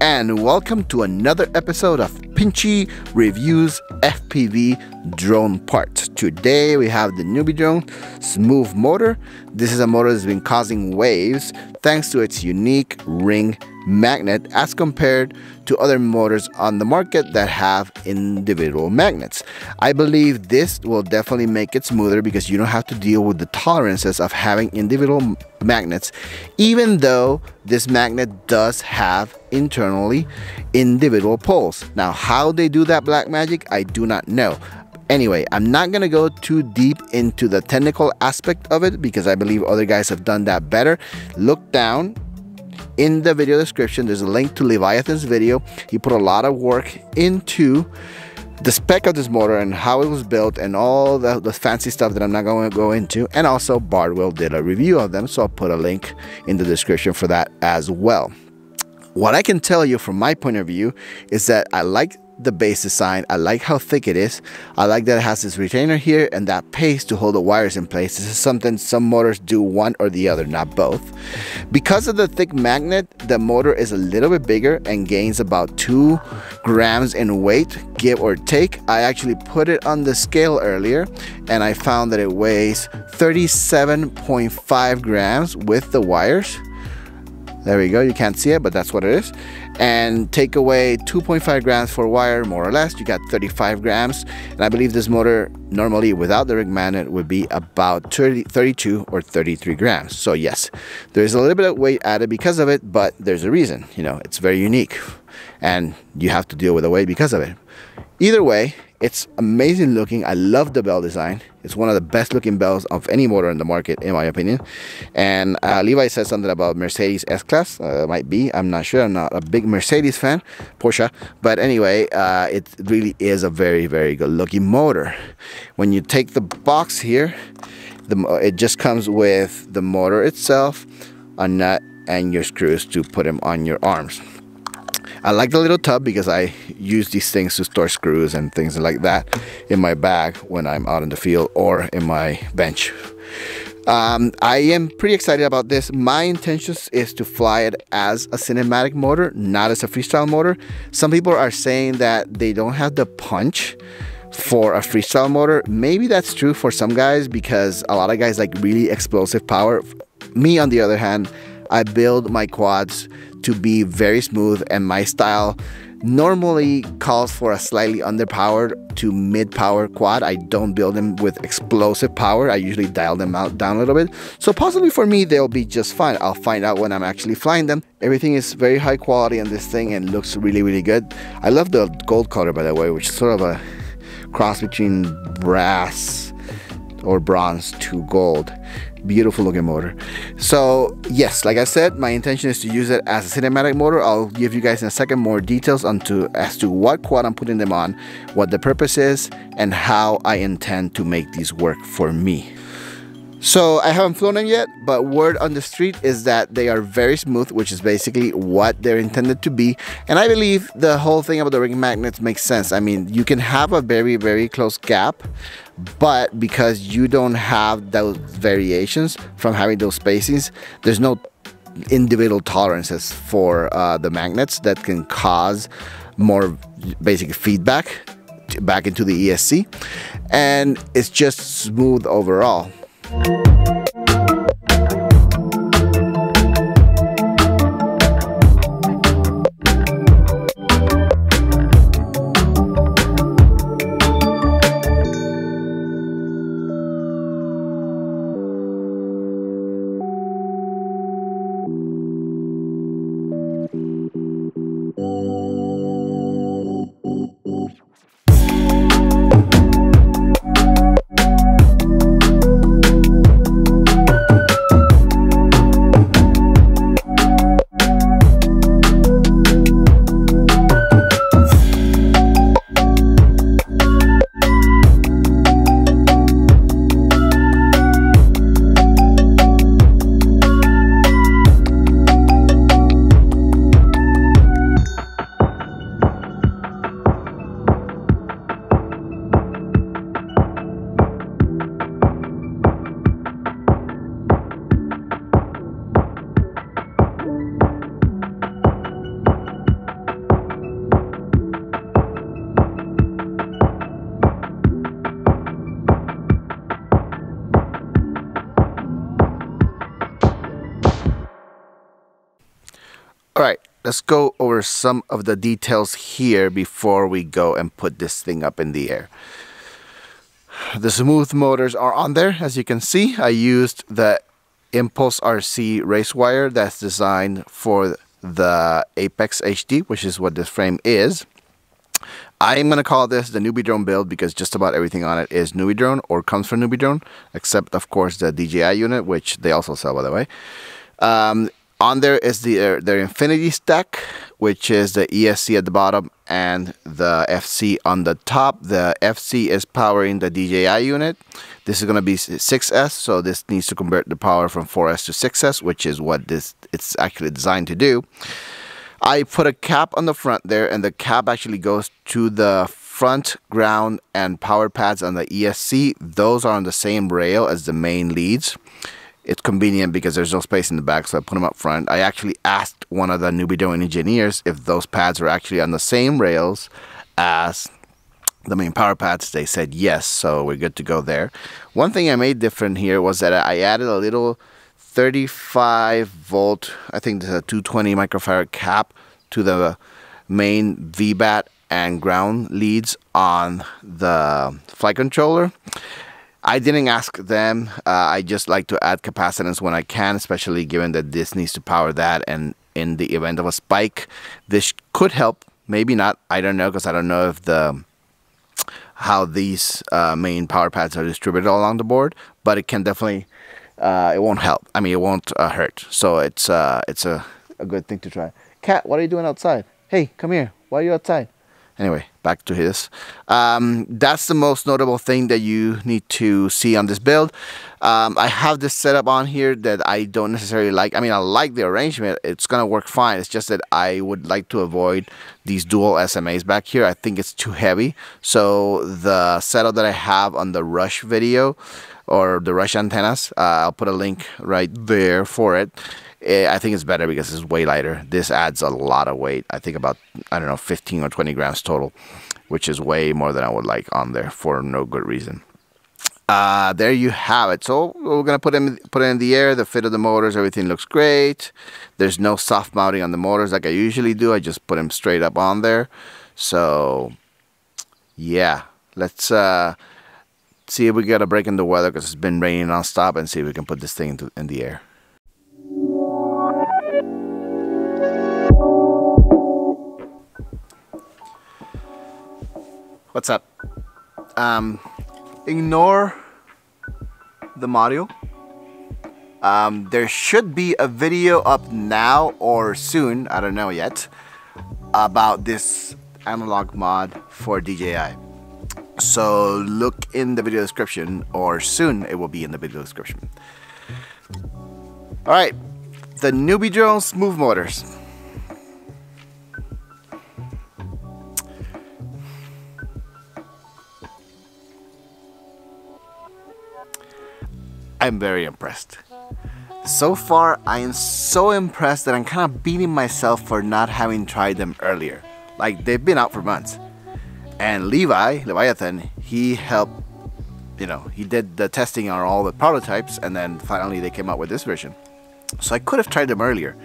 And welcome to another episode of Pinchy Reviews FPV Drone Parts. Today we have the NewBeeDrone Smooth Motor. This is a motor that's been causing waves thanks to its unique ring magnet as compared to other motors on the market that have individual magnets. I believe this will definitely make it smoother because you don't have to deal with the tolerances of having individual magnets even though this magnet does have internally individual poles. Now how they do that black magic I do not know Anyway, I'm not to go too deep into the technical aspect of it because I believe other guys have done that better. Look down in the video description. There's a link to Leviathan's video. He put a lot of work into the spec of this motor and how it was built and all the, the fancy stuff that I'm not going to go into. And also Bardwell did a review of them. So I'll put a link in the description for that as well. What I can tell you from my point of view is that I like the base design. I like how thick it is. I like that it has this retainer here and that paste to hold the wires in place. This is something some motors do one or the other, not both. Because of the thick magnet, the motor is a little bit bigger and gains about 2 grams in weight, give or take. I actually put it on the scale earlier and I found that it weighs 37.5 grams with the wires. There we go, you can't see it, but that's what it is. And take away 2.5 grams for wire, more or less, you got 35 grams. And I believe this motor, normally without the ring magnet, would be about 30, 32 or 33 grams. So yes, there's a little bit of weight added because of it, but there's a reason, you know, it's very unique. And you have to deal with the weight because of it. Either way, it's amazing looking. I love the bell design. It's one of the best looking bells of any motor in the market, in my opinion. And uh, Levi said something about Mercedes S-Class. Uh, might be. I'm not sure. I'm not a big Mercedes fan, Porsche. But anyway, uh, it really is a very, very good looking motor. When you take the box here, the, it just comes with the motor itself, a nut, and your screws to put them on your arms. I like the little tub because I use these things to store screws and things like that in my bag when I'm out in the field or in my bench. Um, I am pretty excited about this. My intention is to fly it as a cinematic motor, not as a freestyle motor. Some people are saying that they don't have the punch for a freestyle motor. Maybe that's true for some guys because a lot of guys like really explosive power. Me, on the other hand, I build my quads to be very smooth and my style normally calls for a slightly underpowered to mid power quad. I don't build them with explosive power. I usually dial them out down a little bit. So possibly for me, they'll be just fine. I'll find out when I'm actually flying them. Everything is very high quality on this thing and looks really, really good. I love the gold color, by the way, which is sort of a cross between brass or bronze to gold beautiful looking motor so yes like i said my intention is to use it as a cinematic motor i'll give you guys in a second more details onto as to what quad i'm putting them on what the purpose is and how i intend to make these work for me so I haven't flown them yet, but word on the street is that they are very smooth, which is basically what they're intended to be. And I believe the whole thing about the ring magnets makes sense. I mean, you can have a very, very close gap, but because you don't have those variations from having those spacings, there's no individual tolerances for uh, the magnets that can cause more basic feedback back into the ESC and it's just smooth overall All right, let's go over some of the details here before we go and put this thing up in the air. The smooth motors are on there, as you can see. I used the Impulse RC race wire that's designed for the Apex HD, which is what this frame is. I'm going to call this the NewBeeDrone build because just about everything on it is NewBeeDrone or comes from NewBeeDrone, except, of course, the DJI unit, which they also sell, by the way. Um, on there is the uh, their Infinity stack, which is the ESC at the bottom and the FC on the top. The FC is powering the DJI unit. This is going to be 6S, so this needs to convert the power from 4S to 6S, which is what this it's actually designed to do. I put a cap on the front there, and the cap actually goes to the front ground and power pads on the ESC. Those are on the same rail as the main leads it's convenient because there's no space in the back, so I put them up front. I actually asked one of the NewBeeDrone engineers if those pads were actually on the same rails as the main power pads. They said yes, so we're good to go there. One thing I made different here was that I added a little 35 volt, I think there's a 220 microfarad cap to the main VBAT and ground leads on the flight controller. I didn't ask them. Uh, I just like to add capacitance when I can, especially given that this needs to power that. And in the event of a spike, this could help. Maybe not. I don't know because I don't know if the how these uh, main power pads are distributed along the board, but it can definitely. Uh, it won't help. I mean, it won't uh, hurt. So it's uh, it's a, a good thing to try. Cat, what are you doing outside? Hey, come here. Why are you outside? Anyway, back to his. Um, that's the most notable thing that you need to see on this build. Um, I have this setup on here that I don't necessarily like. I mean, I like the arrangement. It's going to work fine. It's just that I would like to avoid these dual SMAs back here. I think it's too heavy. So the setup that I have on the Rush video or the Rush antennas, uh, I'll put a link right there for it Eh, I think it's better because it's way lighter. This adds a lot of weight. I think about, I don't know, 15 or 20 grams total, which is way more than I would like on there for no good reason. Uh, there you have it. So we're gonna put in put in the air. The fit of the motors, everything looks great. There's no soft mounting on the motors like I usually do. I just put them straight up on there. So yeah, let's uh, see if we get a break in the weather because it's been raining nonstop, and see if we can put this thing into, in the air. What's up? Um, ignore the module. Um, there should be a video up now or soon, I don't know yet, about this analog mod for DJI. So look in the video description or soon it will be in the video description. Alright, the NewBeeDrone Move Motors. I'm very impressed. So far, I am so impressed that I'm kind of beating myself for not having tried them earlier. Like, they've been out for months. And Levi, Leviathan, he helped, you know, he did the testing on all the prototypes, and then finally they came out with this version. So I could have tried them earlier.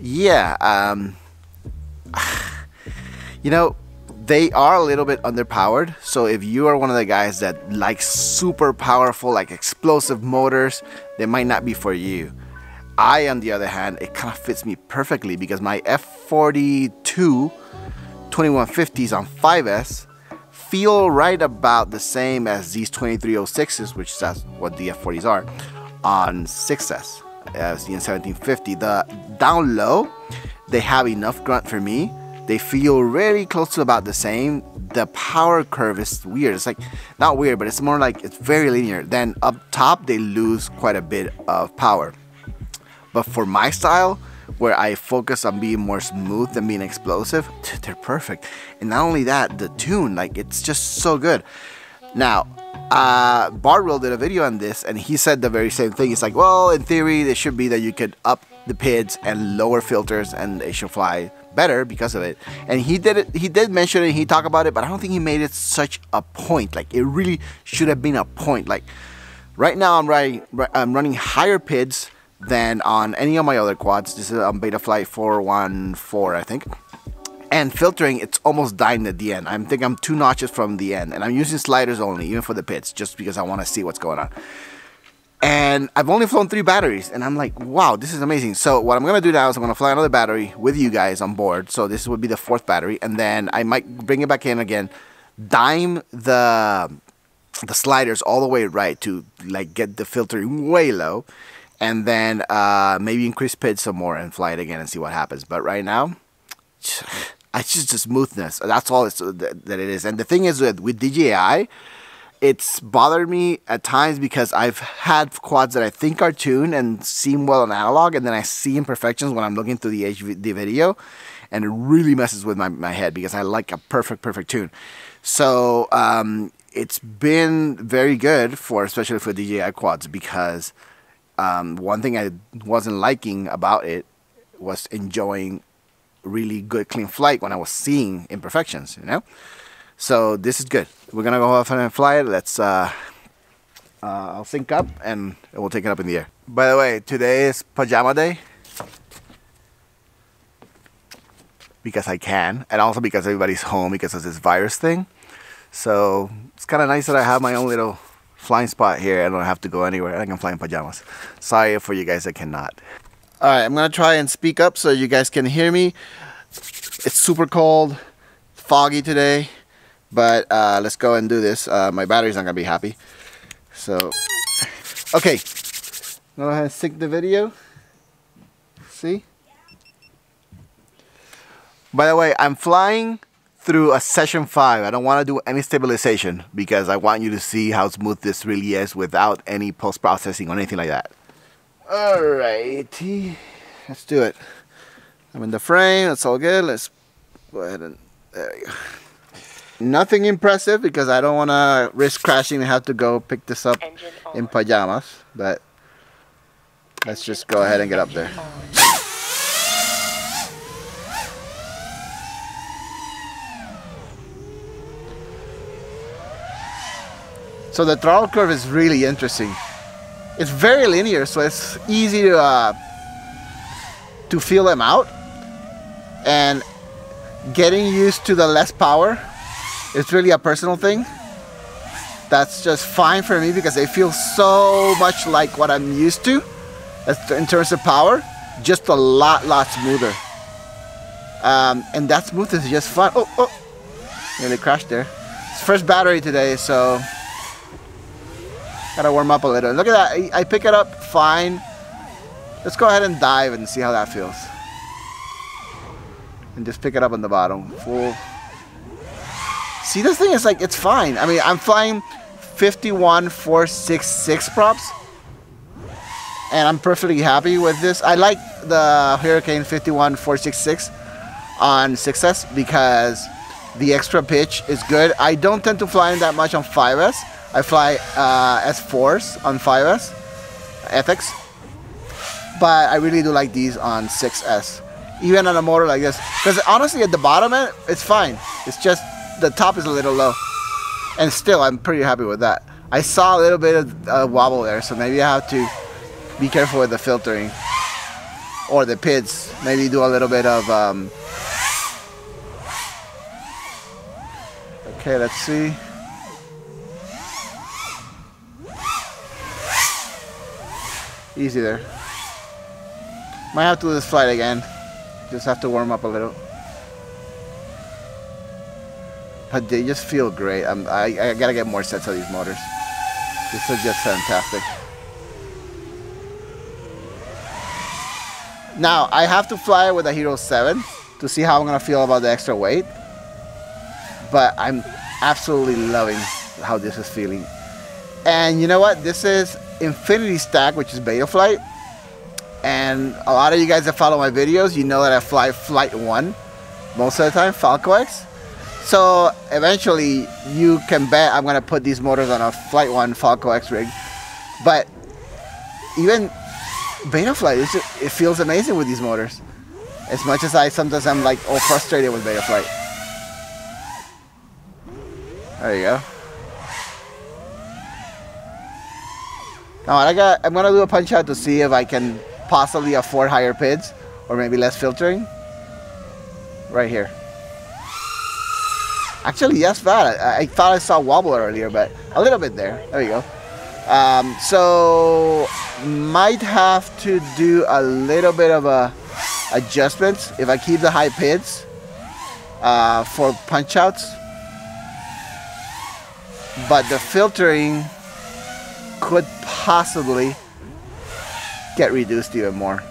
Yeah, um, you know, they are a little bit underpowered. So if you are one of the guys that likes super powerful, like explosive motors, they might not be for you. I, on the other hand, it kind of fits me perfectly because my F42 2150s on 5S feel right about the same as these 2306s, which is what the F40s are, on 6S, as the 1750. The down low, they have enough grunt for me they feel really close to about the same. The power curve is weird. It's like not weird, but it's more like it's very linear. Then up top, they lose quite a bit of power. But for my style, where I focus on being more smooth than being explosive, they're perfect. And not only that, the tune, like it's just so good. Now, uh, Bardwell did a video on this, and he said the very same thing. He's like, well, in theory, it should be that you could up the PIDs and lower filters, and they should fly better because of it. And he did it. He did mention it. He talked about it, but I don't think he made it such a point. Like it really should have been a point. Like right now, I'm running. I'm running higher PIDs than on any of my other quads. This is on Betaflight 414, I think. And filtering, it's almost dying at the end. I think I'm two notches from the end. And I'm using sliders only, even for the PIDs, just because I want to see what's going on. And I've only flown three batteries. And I'm like, wow, this is amazing. So what I'm to do now is I'm to fly another battery with you guys on board. So this would be the fourth battery. And then I might bring it back in again, dime the the sliders all the way right to like get the filtering way low and then uh, maybe increase pitch some more and fly it again and see what happens but right now it's just the smoothness that's all it's, that it is and the thing is with, with DJI it's bothered me at times because I've had quads that I think are tuned and seem well on analog and then I see imperfections when I'm looking through the HD video and it really messes with my, my head because I like a perfect perfect tune so um, it's been very good for especially for DJI quads because um, one thing I wasn't liking about it was enjoying really good clean flight when I was seeing imperfections, you know. So this is good. We're gonna go off and fly it. Let's. Uh, uh, I'll sync up and we'll take it up in the air. By the way, today is pajama day because I can, and also because everybody's home because of this virus thing. So it's kind of nice that I have my own little flying spot here. I don't have to go anywhere. I can fly in pajamas. Sorry for you guys that cannot. All right, I'm gonna try and speak up so you guys can hear me. It's super cold, foggy today, but uh, let's go and do this. Uh, my battery's not gonna be happy. So, okay, go ahead and sync the video. See? By the way, I'm flying through a session 5. I don't want to do any stabilization because I want you to see how smooth this really is without any post-processing or anything like that. Alrighty, let's do it. I'm in the frame, that's all good. Let's go ahead and, there you go. Nothing impressive because I don't want to risk crashing and have to go pick this up in pajamas, but let's just go ahead and get up there. So the throttle curve is really interesting. It's very linear, so it's easy to uh, to feel them out. And getting used to the less power, it's really a personal thing. That's just fine for me because they feel so much like what I'm used to in terms of power, just a lot, lot smoother. Um, and that smoothness is just fun. Oh, oh, nearly crashed there. It's first battery today, so Gotta warm up a little. Look at that. I pick it up fine. Let's go ahead and dive and see how that feels. And just pick it up on the bottom. Full. See, this thing is like, it's fine. I mean, I'm flying 51466 props. And I'm perfectly happy with this. I like the Hurricane 51466 on 6S because the extra pitch is good. I don't tend to fly in that much on 5S I fly uh, S4s on 5S, FX, but I really do like these on 6S, even on a motor like this. Because honestly, at the bottom end, it's fine. It's just the top is a little low, and still, I'm pretty happy with that. I saw a little bit of uh, wobble there, so maybe I have to be careful with the filtering or the PIDs. Maybe do a little bit of. Um... Okay, let's see. Easy there. Might have to do this flight again. Just have to warm up a little. But they just feel great. I'm, I, I gotta get more sets of these motors. This is just fantastic. Now, I have to fly with a Hero 7 to see how I'm gonna feel about the extra weight. But I'm absolutely loving how this is feeling. And you know what? This is Infinity Stack, which is Betaflight. And a lot of you guys that follow my videos, you know that I fly Flight 1 most of the time, Falco X. So eventually you can bet I'm going to put these motors on a Flight 1 Falco X rig. But even Betaflight, it feels amazing with these motors. As much as I sometimes I'm like all frustrated with Betaflight. There you go. Now I got, I'm gonna do a punch out to see if I can possibly afford higher PIDs or maybe less filtering, right here. Actually, yes, that. I, I, thought I saw wobble earlier, but a little bit there. There you go. Um, so might have to do a little bit of a adjustments if I keep the high PIDs uh, for punch outs. But the filtering could possibly get reduced even more.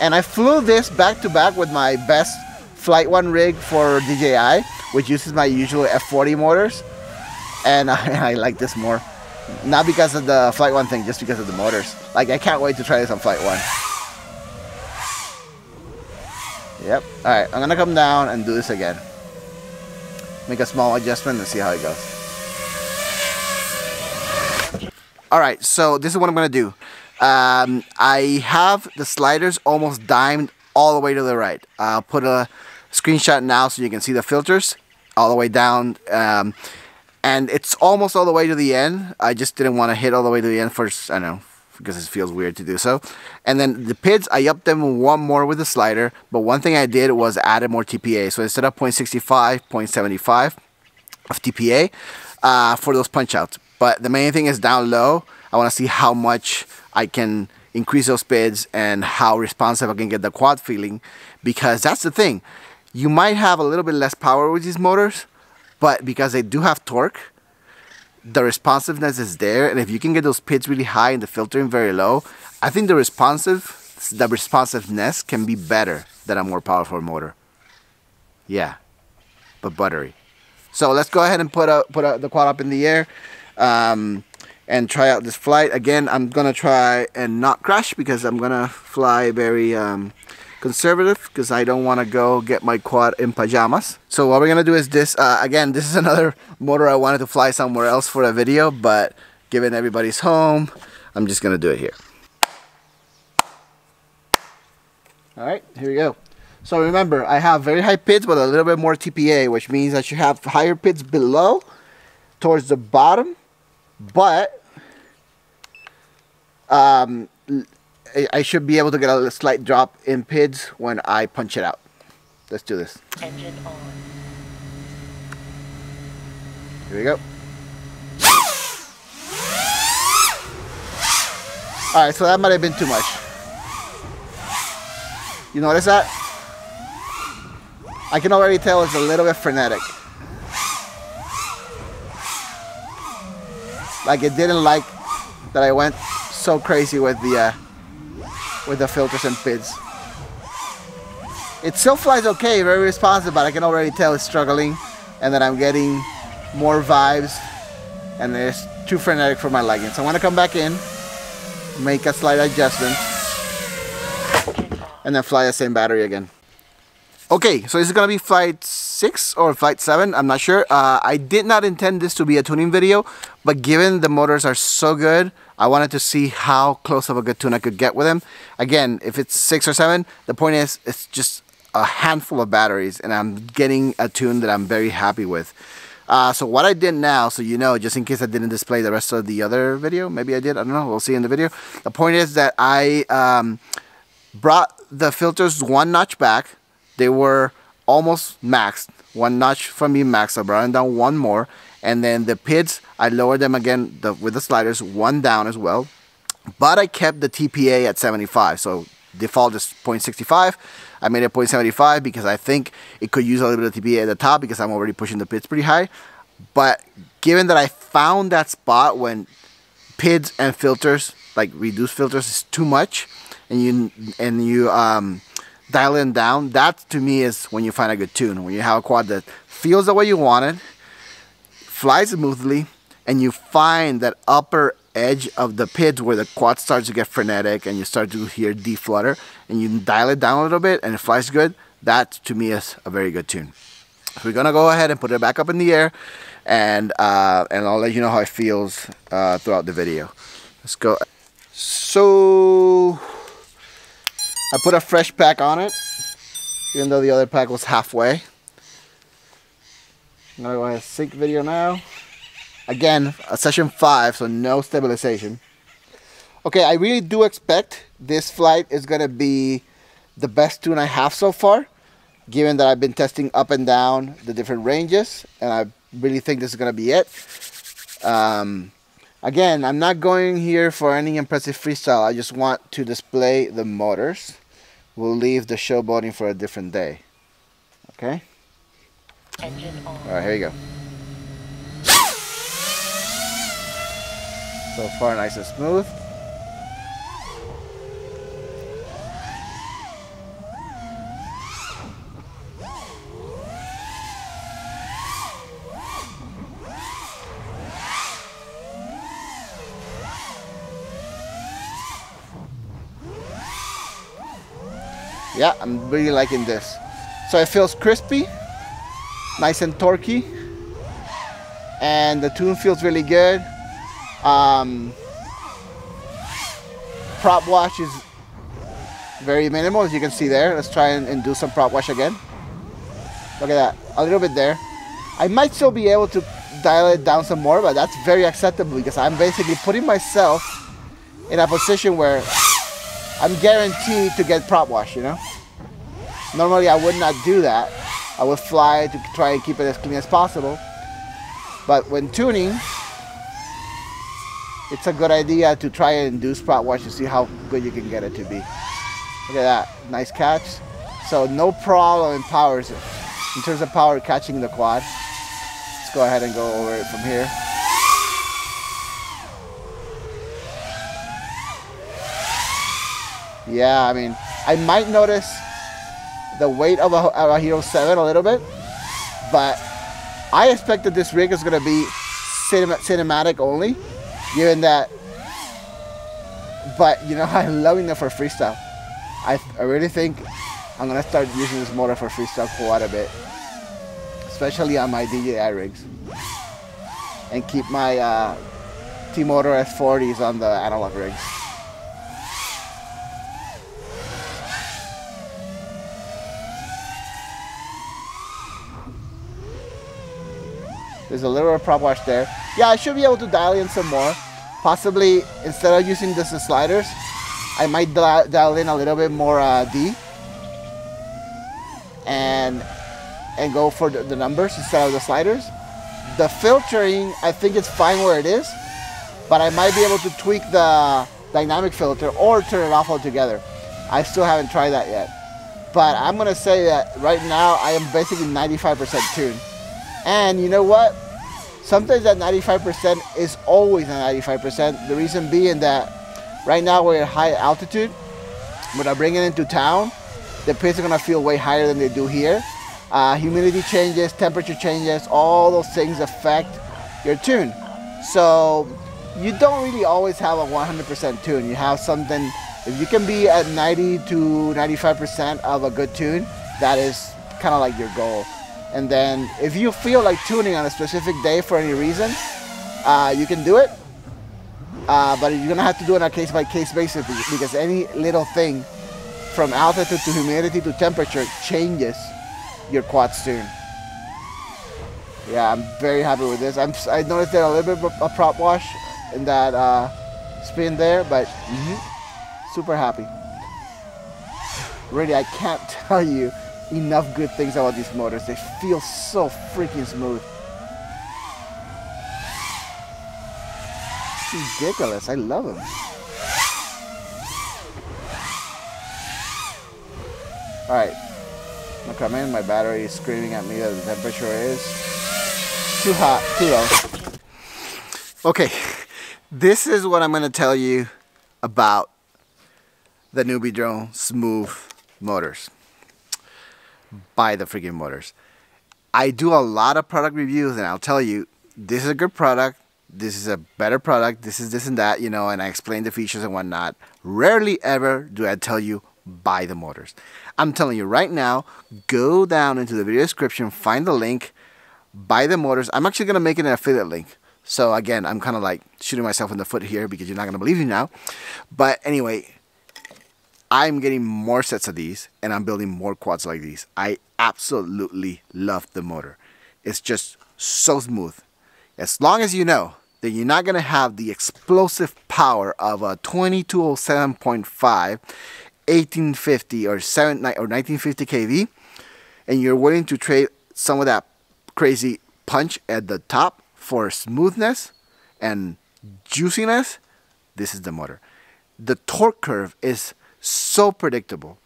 And I flew this back to back with my best Flight 1 rig for DJI, which uses my usual F40 motors. And I, I like this more. Not because of the Flight 1 thing, just because of the motors. Like, I can't wait to try this on Flight 1. Yep. Alright, I'm gonna come down and do this again. Make a small adjustment and see how it goes. Alright, so this is what I'm gonna do. Um, I have the sliders almost dimed all the way to the right. I'll put a screenshot now so you can see the filters all the way down. Um, and it's almost all the way to the end. I just didn't want to hit all the way to the end first. I know, because it feels weird to do so. And then the PIDs, I upped them one more with the slider, but one thing I did was added more TPA. So instead of 0.65, 0.75 of TPA uh, for those punch outs. But the main thing is down low. I want to see how much I can increase those PIDs and how responsive I can get the quad feeling because that's the thing. You might have a little bit less power with these motors, but because they do have torque, the responsiveness is there and if you can get those PIDs really high and the filtering very low, I think the responsive the responsiveness can be better than a more powerful motor. Yeah, but buttery. So let's go ahead and put up, put the quad up in the air. Um, and try out this flight. Again, I'm gonna try and not crash because I'm gonna fly very um, conservative because I don't want to go get my quad in pajamas. So what we're gonna do is this. Uh, again, this is another motor I wanted to fly somewhere else for a video, but given everybody's home, I'm just gonna do it here. All right, here we go. So remember, I have very high PIDs, but a little bit more TPA, which means I should have higher PIDs below, towards the bottom, but um, I should be able to get a slight drop in PIDs when I punch it out. Let's do this. Engine on. Here we go. Alright, so that might have been too much. You notice that? I can already tell it's a little bit frenetic. Like it didn't like that I went so crazy with the uh, with the filters and PIDs. It still flies okay, very responsive, but I can already tell it's struggling and that I'm getting more vibes and it's too frenetic for my liking. So I'm gonna come back in, make a slight adjustment, and then fly the same battery again. Okay, so this is gonna be flight 6 or flight 7, I'm not sure. Uh, I did not intend this to be a tuning video, but given the motors are so good, I wanted to see how close of a good tune I could get with them. Again, if it's 6 or 7, the point is it's just a handful of batteries and I'm getting a tune that I'm very happy with. Uh, so what I did now, so you know, just in case I didn't display the rest of the other video, maybe I did, I don't know, we'll see in the video. The point is that I um, brought the filters one notch back, they were almost maxed. One notch from being maxed. I brought them down one more. And then the PIDs, I lowered them again the, with the sliders, one down as well. But I kept the TPA at 75. So default is 0.65. I made it 0.75 because I think it could use a little bit of TPA at the top because I'm already pushing the PIDs pretty high. But given that I found that spot when PIDs and filters, like reduced filters, is too much, and you and you um, dialing down, that to me is when you find a good tune. When you have a quad that feels the way you want it, flies smoothly, and you find that upper edge of the PIDs where the quad starts to get frenetic and you start to hear deflutter and you dial it down a little bit and it flies good, that to me is a very good tune. So we're gonna go ahead and put it back up in the air and uh, and I'll let you know how it feels uh, throughout the video. Let's go. So I put a fresh pack on it, even though the other pack was halfway. I'm gonna go ahead and sync video now. Again, a session 5, so no stabilization. Okay, I really do expect this flight is going to be the best tune I have so far, given that I've been testing up and down the different ranges, and I really think this is going to be it. Um, again, I'm not going here for any impressive freestyle. I just want to display the motors. We'll leave the showboating for a different day. Okay? Alright, here you go. So far, nice and smooth. Yeah I'm really liking this. So it feels crispy nice and torquey and the tune feels really good. Um, prop wash is very minimal as you can see there. Let's try and, and do some prop wash again. Look at that a little bit there. I might still be able to dial it down some more but that's very acceptable because I'm basically putting myself in a position where I'm guaranteed to get prop wash, you know? Normally I would not do that. I would fly to try and keep it as clean as possible. But when tuning, it's a good idea to try and induce prop wash to see how good you can get it to be. Look at that, nice catch. So no problem in powers, in terms of power catching the quad. Let's go ahead and go over it from here. Yeah, I mean, I might notice the weight of a, of a Hero 7 a little bit, but I expect that this rig is going to be cinema, cinematic only, given that, but you know, I'm loving it for freestyle. I, I really think I'm going to start using this motor for freestyle quite a bit, especially on my DJI rigs, and keep my uh, T-Motor F40s on the analog rigs. There's a little prop wash there. Yeah, I should be able to dial in some more. Possibly, instead of using the sliders, I might dial in a little bit more uh, D. And, and go for the, the numbers instead of the sliders. The filtering, I think it's fine where it is. But I might be able to tweak the dynamic filter or turn it off altogether. I still haven't tried that yet. But I'm to say that right now I am basically 95% tuned. And you know what? sometimes that 95% is always a 95%. The reason being that right now we're at high altitude. When I bring it into town, the PIDs are gonna feel way higher than they do here. Uh, humidity changes, temperature changes, all those things affect your tune. So you don't really always have a 100% tune. You have something, if you can be at 90 to 95% of a good tune, that is kind of like your goal. And then if you feel like tuning on a specific day for any reason, uh, you can do it. Uh, but you're gonna have to do it on a case by case basis because any little thing from altitude to humidity to temperature changes your quad tune. Yeah, I'm very happy with this. I'm, I noticed there a little bit of a prop wash in that uh, spin there, but mm -hmm, super happy. Really, I can't tell you enough good things about these motors. They feel so freaking smooth. It's ridiculous. I love them. Alright. I'm in. My battery is screaming at me that the temperature is too hot, too low. Okay. This is what I'm gonna tell you about the NewBeeDrone Smooth motors buy the freaking motors. I do a lot of product reviews and I'll tell you, this is a good product, this is a better product, this is this and that, you know, and I explain the features and whatnot. Rarely ever do I tell you buy the motors. I'm telling you right now, go down into the video description, find the link, buy the motors. I'm actually going to make it an affiliate link. So again, I'm kind of like shooting myself in the foot here because you're not going to believe me now. But anyway, I'm getting more sets of these and I'm building more quads like these. I absolutely love the motor. It's just so smooth. as long as you know that you're not going to have the explosive power of a 2207.5 1850 or 7 or 1950 kV and you're willing to trade some of that crazy punch at the top for smoothness and juiciness this is the motor the torque curve is so predictable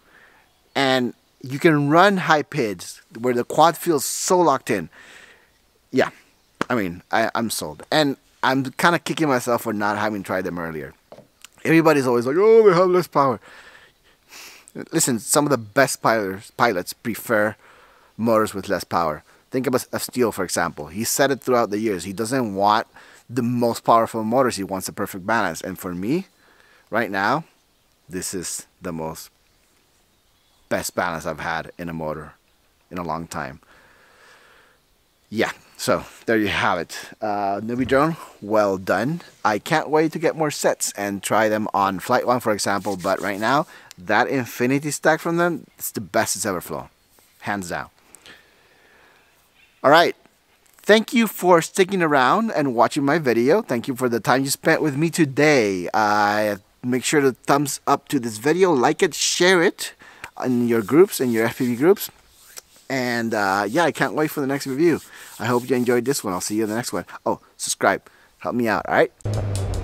and you can run high pitch where the quad feels so locked in yeah I mean I, I'm sold and I'm kind of kicking myself for not having tried them earlier. Everybody's always like, oh, they have less power. Listen, some of the best pilots, pilots prefer motors with less power. Think about a Steele, for example. He said it throughout the years. He doesn't want the most powerful motors. He wants the perfect balance. And for me, right now, this is the most best balance I've had in a motor in a long time. Yeah, so there you have it. Uh, NewBeeDrone, well done. I can't wait to get more sets and try them on Flight One, for example. But right now, that Infinity stack from them, it's the best it's ever flown, hands down. All right. Thank you for sticking around and watching my video. Thank you for the time you spent with me today. Uh, make sure to thumbs up to this video, like it, share it in your groups, in your FPV groups. And uh, yeah, I can't wait for the next review. I hope you enjoyed this one. I'll see you in the next one. Oh, subscribe. Help me out, all right?